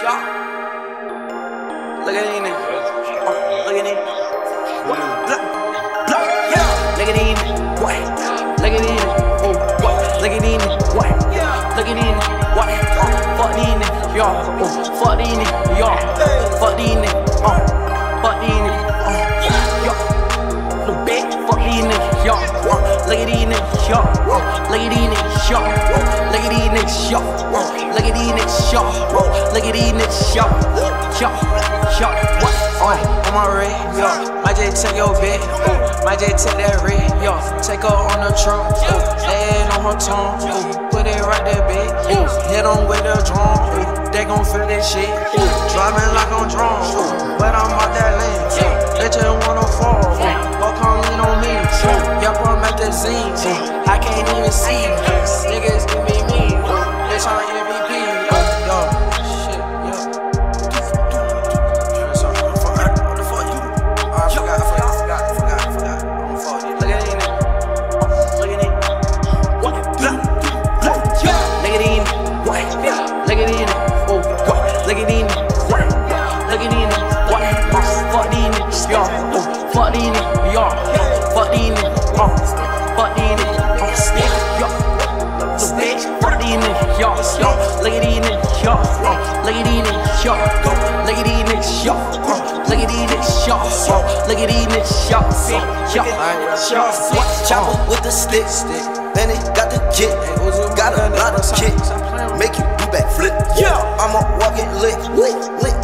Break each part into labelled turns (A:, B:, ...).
A: Y'all. Look at niggas. Oh, look at yeah. Look at niggas. What? Look at niggas. Oh, what? Look at niggas. What? Look at niggas. What? Oh, fuck niggas. Y'all. Oh, fuck niggas. Y'all. Fuck niggas. Oh, fuck these niggas. Oh, y'all. Little bitch. Fuck. Y'all. Oh, look at. Y'all. Oh, look at. Y'all. Oh, look at these niggas. Y'all. Look at these niggas. Y'all. Look at these niggas. Y'all. Y'all. Y'all. What? Oh, on my red, yo. My J take your bed, ooh. My J take that red, yo. Take her on the trunk, ooh. Lay it on her tongue, ooh. Put it right there, bitch, ooh. Hit on with the drum, ooh. They gon' feel that shit, ooh. Driving like I'm drunk, ooh. But I'm out that lane, ooh. They just wanna fall, ooh. Fuck come lean on me, ooh. Yup, I'm at the scene, ooh. I can't even see, Look at these niggas, y'all. Look at these niggas, y'all. Look at these niggas, y'all. Look at these niggas, y'all. Look at these niggas, y'all. Y'all.
B: Chopper with the stick. Man, it got the kick. Got a lot of kicks. Make you do backflip.
A: Yeah.
B: I'm a walking lick. Lick, lick.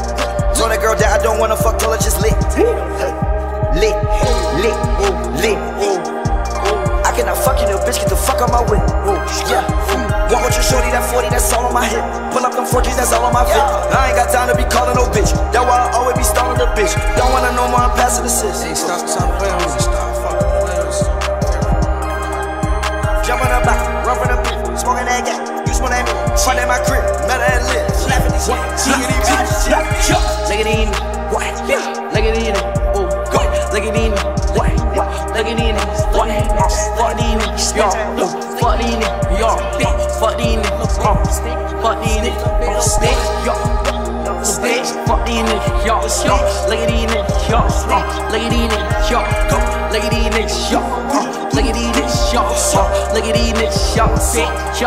B: Told that girl that I don't wanna fuck, told her just lick. Lick, oh, lick, lick. Oh. I cannot fuck you, little bitch, get the fuck out my way. Yeah. One with your shorty, that 40, that's all on my hip. Pull up them 40s, that's all on my fit. I ain't got time to be calling no bitch. That's why I always be stalling the bitch. Don't wanna know more, I'm passing assist.
A: Hey, stop, stop playing with me. Stop fucking playing with me.
B: Jump on the block, run from the beat, smoking that gas. You smoke that me, front at my crib, met her at lit, slapping these at these bitches,
A: Look at these what? Look at these oh, go. Look at these niggas, what? Look at these niggas, what? Fuck these niggas, yo. Fuck these niggas, yo. Fuck these niggas, oh. Fuck these niggas, oh. Bitch, fuck these niggas, yo. Look at these niggas, yo. Look at these niggas, yo. Look at these niggas, yo. Look at these niggas, yo. Look at these niggas, yo. Bitch,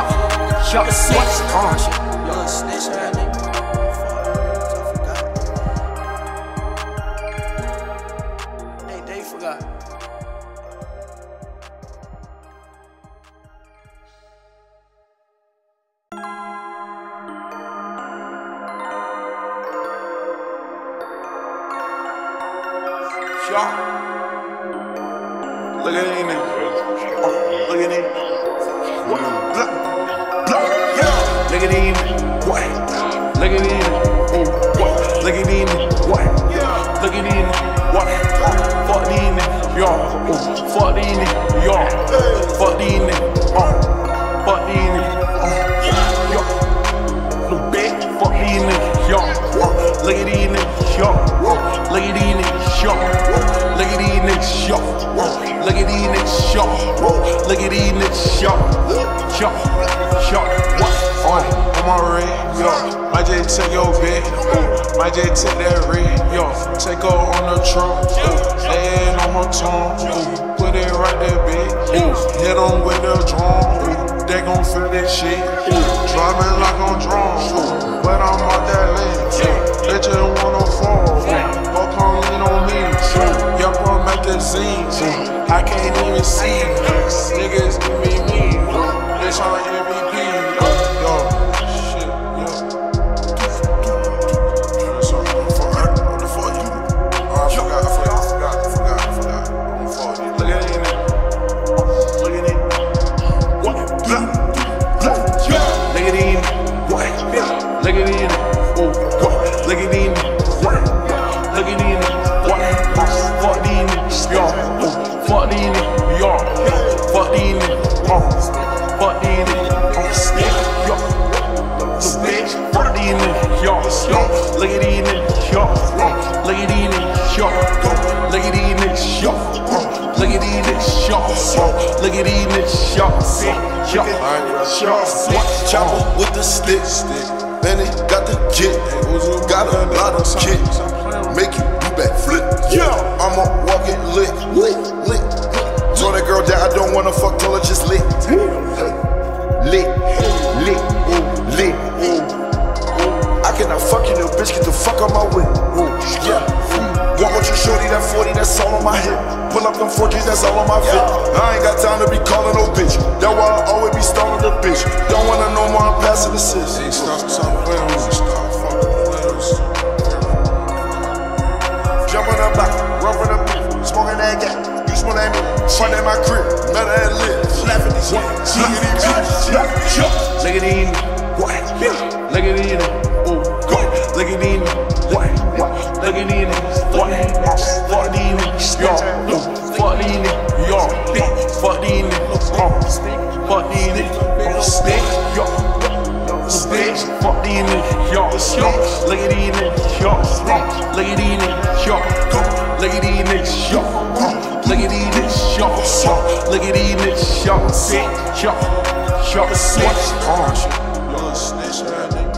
A: oh. Yo, snitch, Y'all. Look at niggas. Oh, look at these. What? Blah, blah, yeah. Look at these. What? Look at these. Oh, what? Look at niggas. What? Look at niggas. What? Fuck these niggas. Yo. Oh, fuck these niggas. Yo. Fuck look at these niggas. Oh, look at these niggas. Yo. Yo. What? Oh, I'm already, yo. My J take your bed. My J take that red, yo. Take her on the trunk. Lay it on her tongue, ooh. Put it right there, bitch, ooh. Hit on with the drum, ooh. They gon' feel that shit. Driving like I'm drunk. But I'm out that lane, Fuck these niggas, yo. Fuck these niggas, uh. Fuck these niggas, uh. Stick, yo. Little bitch, fuck these niggas, yo. yo. Look at these yo. Uh. Look at these. Uh. Look at these niggas, yo. Uh. Look at these niggas. Uh. Look at these niggas, yo. Yo, yo.
B: Chopper with the stick.
A: Benny got the kit. Got a lot of kit. Make you do back flip. Yeah, I'm a walking lick, lick, lick. Told that girl that I don't wanna fuck, tell her just lick. Lick, lick, lick. I cannot fuck you, little bitch, get the fuck out my way. Yeah. Walk with your shorty, that 40, that's all on my hip. Pull up them 14s, that's all on my fit. I ain't got time to be calling no bitch. That's why I always be stalling the bitch. Don't wanna know more, I'm passing the sis.
C: Hey, stop, stop me. Stop fucking me.
A: Jumping up back, rubbing up, smoking that gas. You smoke that me, front in my crib, met her at lit. Laughing these niggas, look at these bitches. Look at these, what? Look at these, oh. Look at these, what? Look at these, Fuck these niggas, stick, yo. Stick, fuck these niggas, yo. Look at these niggas, yo. Look at these niggas, yo. Look at these niggas, yo. Look at these niggas, yo. Look at these niggas, yo. Sick, yo. Yo.
C: Oh, shit. You little snitch, man,